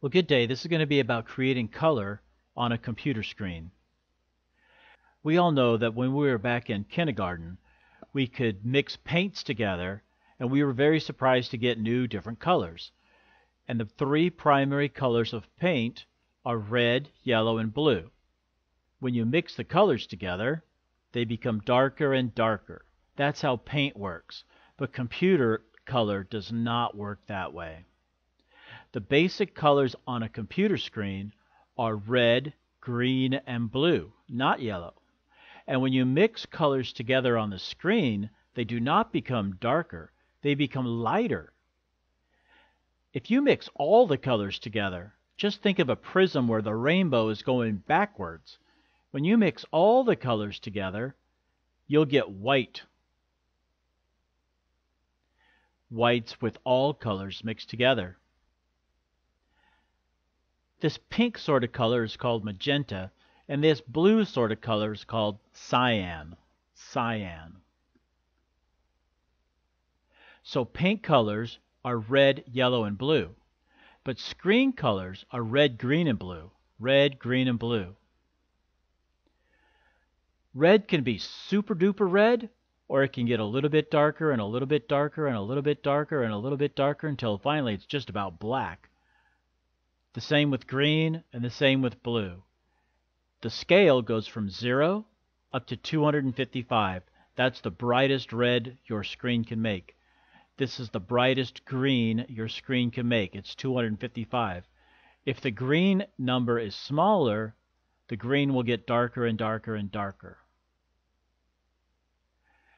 Well, good day. This is going to be about creating color on a computer screen. We all know that when we were back in kindergarten, we could mix paints together and we were very surprised to get new different colors. And the three primary colors of paint are red, yellow, and blue. When you mix the colors together, they become darker and darker. That's how paint works. But computer color does not work that way. The basic colors on a computer screen are red, green, and blue, not yellow. And when you mix colors together on the screen, they do not become darker, they become lighter. If you mix all the colors together, just think of a prism where the rainbow is going backwards. When you mix all the colors together, you'll get white. Whites with all colors mixed together. This pink sort of color is called magenta, and this blue sort of color is called cyan. Cyan. So pink colors are red, yellow, and blue. But screen colors are red, green, and blue. Red, green, and blue. Red can be super duper red, or it can get a little bit darker and a little bit darker and a little bit darker and a little bit darker until finally it's just about black. The same with green and the same with blue. The scale goes from 0 up to 255. That's the brightest red your screen can make. This is the brightest green your screen can make. It's 255. If the green number is smaller, the green will get darker and darker and darker.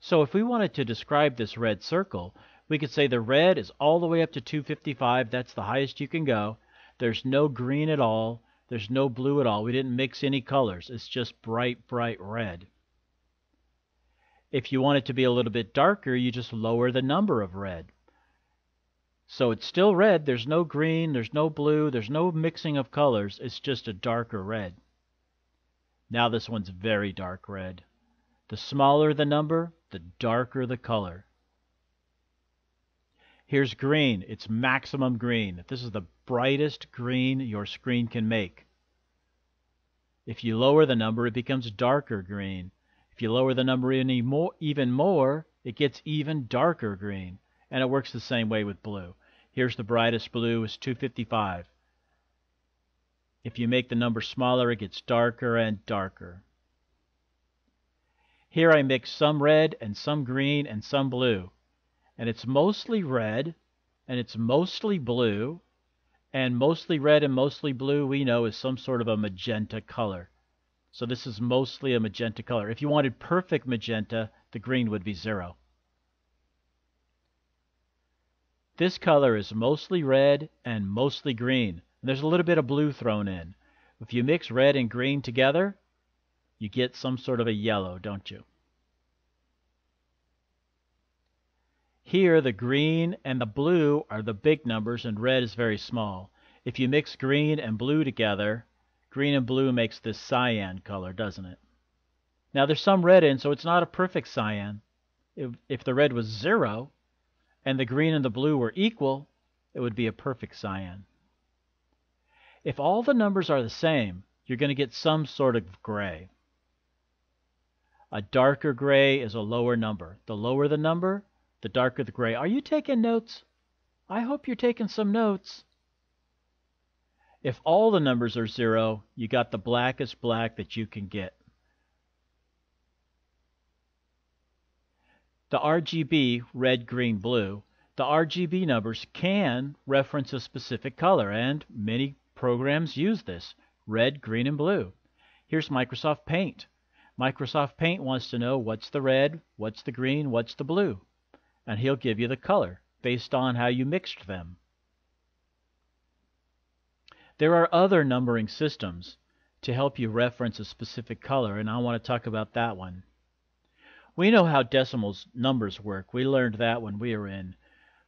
So if we wanted to describe this red circle, we could say the red is all the way up to 255. That's the highest you can go. There's no green at all. There's no blue at all. We didn't mix any colors. It's just bright, bright red. If you want it to be a little bit darker, you just lower the number of red. So it's still red. There's no green. There's no blue. There's no mixing of colors. It's just a darker red. Now this one's very dark red. The smaller the number, the darker the color. Here's green. It's maximum green. This is the brightest green your screen can make. If you lower the number, it becomes darker green. If you lower the number any more, even more, it gets even darker green. And it works the same way with blue. Here's the brightest blue is 255. If you make the number smaller, it gets darker and darker. Here I mix some red and some green and some blue and it's mostly red and it's mostly blue and mostly red and mostly blue we know is some sort of a magenta color. So this is mostly a magenta color. If you wanted perfect magenta, the green would be zero. This color is mostly red and mostly green. And there's a little bit of blue thrown in. If you mix red and green together, you get some sort of a yellow, don't you? Here the green and the blue are the big numbers and red is very small. If you mix green and blue together, green and blue makes this cyan color, doesn't it? Now there's some red in, so it's not a perfect cyan. If, if the red was zero and the green and the blue were equal, it would be a perfect cyan. If all the numbers are the same, you're going to get some sort of gray. A darker gray is a lower number. The lower the number, the darker the gray. Are you taking notes? I hope you're taking some notes. If all the numbers are zero, you got the blackest black that you can get. The RGB, red, green, blue, the RGB numbers can reference a specific color, and many programs use this, red, green, and blue. Here's Microsoft Paint. Microsoft Paint wants to know what's the red, what's the green, what's the blue and he'll give you the color based on how you mixed them. There are other numbering systems to help you reference a specific color, and I want to talk about that one. We know how decimals numbers work. We learned that when we were in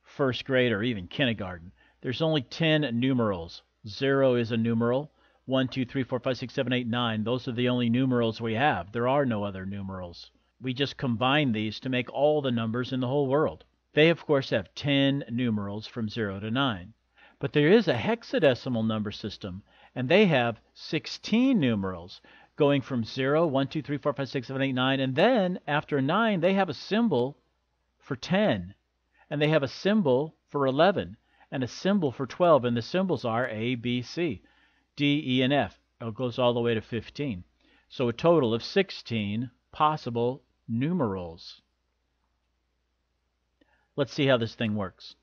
first grade or even kindergarten. There's only 10 numerals. 0 is a numeral. 1, 2, 3, 4, 5, 6, 7, 8, 9. Those are the only numerals we have. There are no other numerals. We just combine these to make all the numbers in the whole world. They, of course, have 10 numerals from 0 to 9. But there is a hexadecimal number system, and they have 16 numerals going from 0, 1, 2, 3, 4, 5, 6, 7, 8, 9, and then after 9 they have a symbol for 10, and they have a symbol for 11, and a symbol for 12, and the symbols are A, B, C, D, E, and F. It goes all the way to 15. So a total of 16 possible numerals. Let's see how this thing works.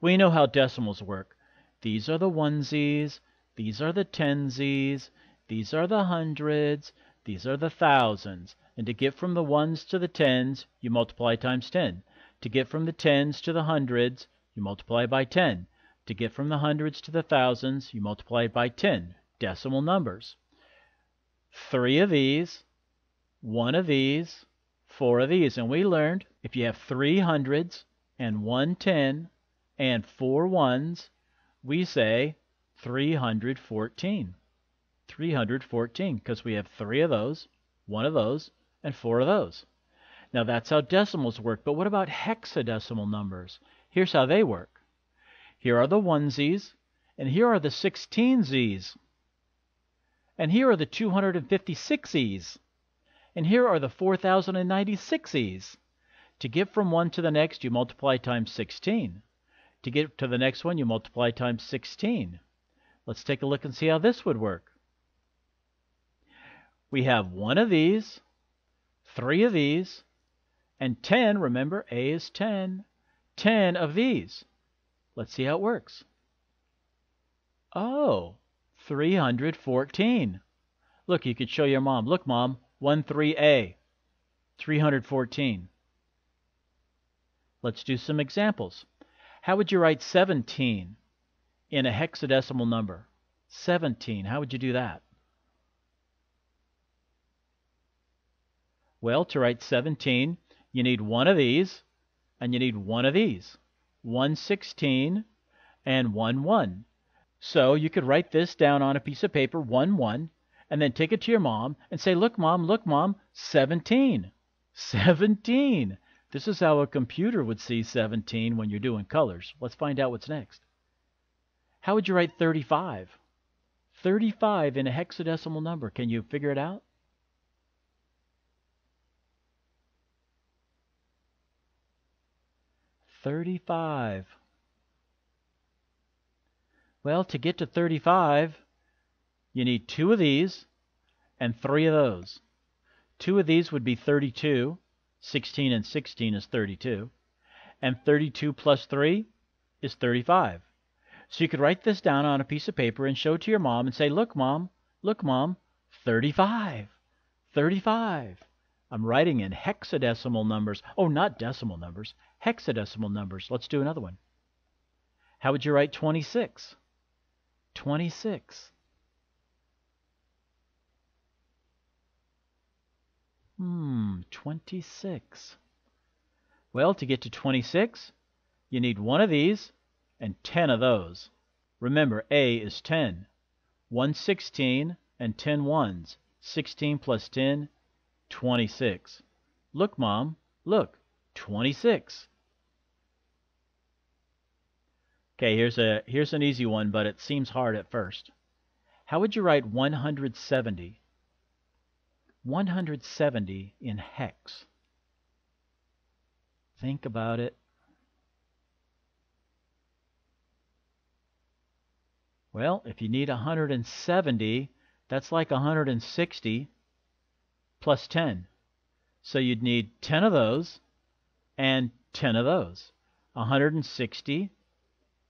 We know how decimals work. These are the onesies, these are the tensies, these are the hundreds, these are the thousands. And to get from the ones to the tens, you multiply times 10. To get from the tens to the hundreds, you multiply by 10. To get from the hundreds to the thousands, you multiply by 10. Decimal numbers. Three of these, one of these, four of these. And we learned if you have three hundreds and one ten and four ones, we say 314. 314 because we have three of those, one of those, and four of those. Now that's how decimals work, but what about hexadecimal numbers? Here's how they work. Here are the onesies, and here are the 16z's. And here are the 256e's. And here are the 4096e's. To get from one to the next, you multiply times 16. To get to the next one, you multiply times 16. Let's take a look and see how this would work. We have one of these, three of these, and 10, remember, A is 10, 10 of these. Let's see how it works. Oh, 314. Look, you could show your mom. Look, mom, 1 3A, 314. Let's do some examples. How would you write 17 in a hexadecimal number? 17, how would you do that? Well, to write 17, you need one of these, and you need one of these. 116 and 1 1. So you could write this down on a piece of paper, 1 1, and then take it to your mom and say, Look, mom, look, mom, 17. 17. This is how a computer would see 17 when you're doing colors. Let's find out what's next. How would you write 35? 35 in a hexadecimal number. Can you figure it out? Thirty-five. Well, to get to 35, you need two of these and three of those. Two of these would be 32. 16 and 16 is 32. And 32 plus 3 is 35. So you could write this down on a piece of paper and show it to your mom and say, Look, mom, look, mom, 35. 35. I'm writing in hexadecimal numbers. Oh, not decimal numbers, hexadecimal numbers. Let's do another one. How would you write 26? 26. Hmm, 26. Well, to get to 26, you need one of these and 10 of those. Remember, A is 10. 116 and 10 ones. 16 plus 10 26. Look, Mom, look, 26. Okay, here's a here's an easy one, but it seems hard at first. How would you write 170? 170 in hex. Think about it. Well, if you need 170, that's like 160 plus 10. So you'd need 10 of those and 10 of those. 160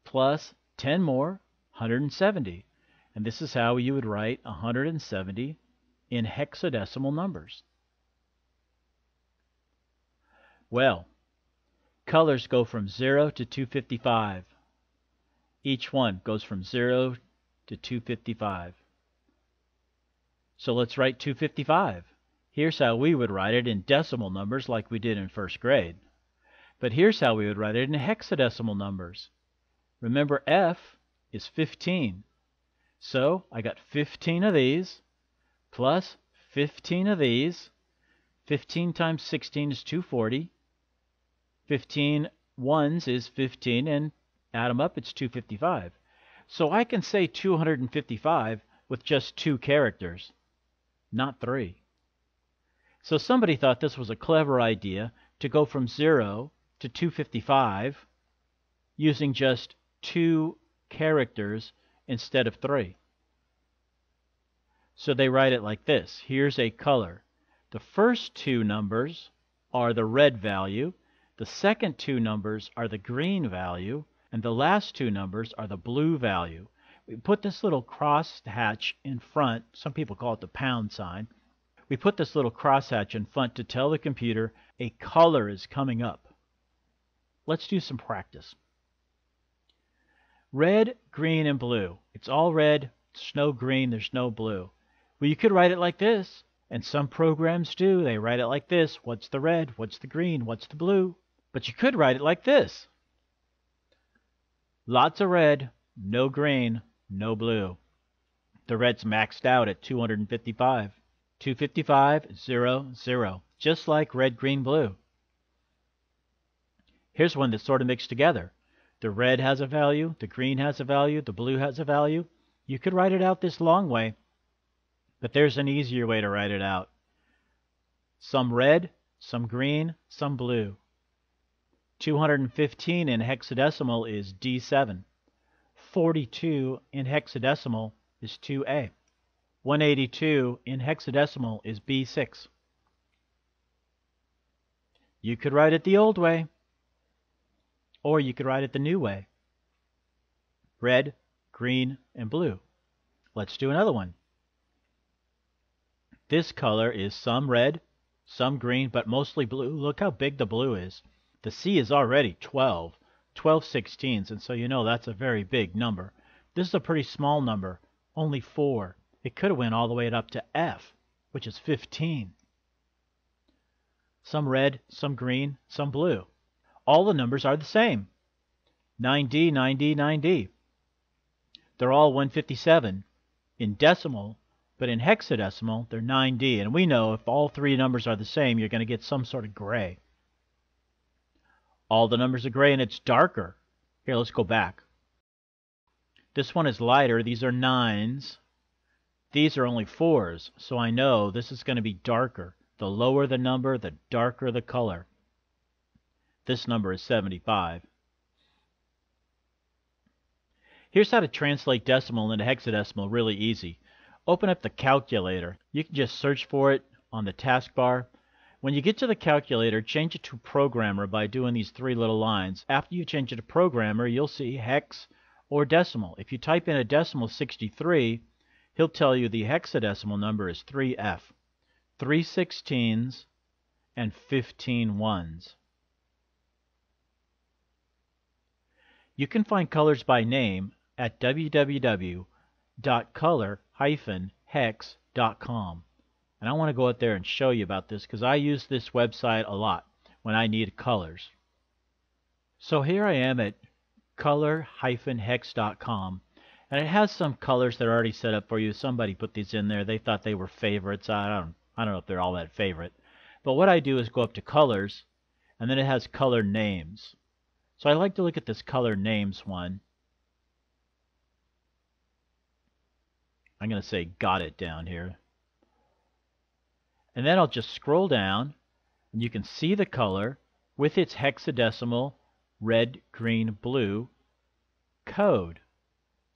plus 10 more, 170. And this is how you would write 170 in hexadecimal numbers. Well, colors go from 0 to 255. Each one goes from 0 to 255. So let's write 255. Here's how we would write it in decimal numbers like we did in first grade. But here's how we would write it in hexadecimal numbers. Remember F is 15. So I got 15 of these plus 15 of these. 15 times 16 is 240. 15 ones is 15 and add them up, it's 255. So I can say 255 with just two characters, not three. So somebody thought this was a clever idea to go from 0 to 255 using just two characters instead of three. So they write it like this. Here's a color. The first two numbers are the red value, the second two numbers are the green value, and the last two numbers are the blue value. We put this little cross hatch in front. Some people call it the pound sign. We put this little cross hatch in front to tell the computer a color is coming up. Let's do some practice. Red, green, and blue. It's all red. There's no green. There's no blue. Well, you could write it like this. And some programs do. They write it like this. What's the red? What's the green? What's the blue? But you could write it like this. Lots of red, no green, no blue. The red's maxed out at 255. 255, 0, 0. Just like red, green, blue. Here's one that's sort of mixed together. The red has a value, the green has a value, the blue has a value. You could write it out this long way, but there's an easier way to write it out. Some red, some green, some blue. 215 in hexadecimal is D7. 42 in hexadecimal is 2A. 182 in hexadecimal is B6. You could write it the old way, or you could write it the new way. Red, green, and blue. Let's do another one. This color is some red, some green, but mostly blue. Look how big the blue is. The C is already 12, 12 sixteenths, and so you know that's a very big number. This is a pretty small number, only 4. It could have went all the way up to F, which is 15. Some red, some green, some blue. All the numbers are the same. 9D, 9D, 9D. They're all 157 in decimal, but in hexadecimal, they're 9D. And we know if all three numbers are the same, you're going to get some sort of gray. All the numbers are gray and it's darker. Here, let's go back. This one is lighter. These are 9s. These are only 4s, so I know this is going to be darker. The lower the number, the darker the color. This number is 75. Here's how to translate decimal into hexadecimal really easy. Open up the calculator. You can just search for it on the taskbar. When you get to the calculator, change it to programmer by doing these three little lines. After you change it to programmer, you'll see hex or decimal. If you type in a decimal 63, he'll tell you the hexadecimal number is 3F. 3 sixteens and 15 ones. You can find colors by name at www.color-hex.com. And I want to go out there and show you about this because I use this website a lot when I need colors. So here I am at color-hex.com and it has some colors that are already set up for you. Somebody put these in there. They thought they were favorites. I don't I don't know if they're all that favorite. But what I do is go up to colors and then it has color names. So I like to look at this color names one. I'm going to say got it down here. And then I'll just scroll down and you can see the color with its hexadecimal red, green, blue code.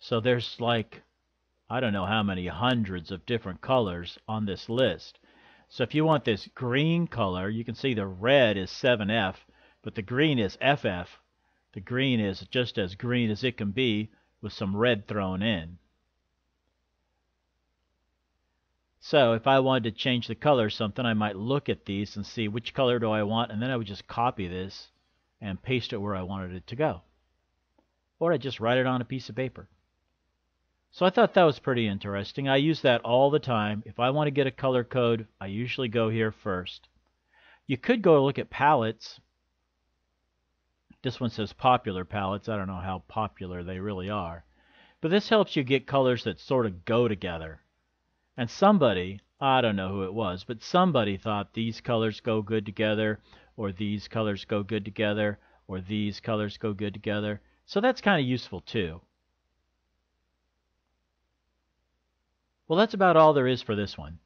So there's like, I don't know how many hundreds of different colors on this list. So if you want this green color, you can see the red is 7F, but the green is FF. The green is just as green as it can be with some red thrown in. So if I wanted to change the color or something, I might look at these and see which color do I want, and then I would just copy this and paste it where I wanted it to go. Or I just write it on a piece of paper. So I thought that was pretty interesting. I use that all the time. If I want to get a color code, I usually go here first. You could go look at palettes this one says popular palettes. I don't know how popular they really are. But this helps you get colors that sort of go together. And somebody, I don't know who it was, but somebody thought these colors go good together, or these colors go good together, or these colors go good together. So that's kind of useful too. Well, that's about all there is for this one.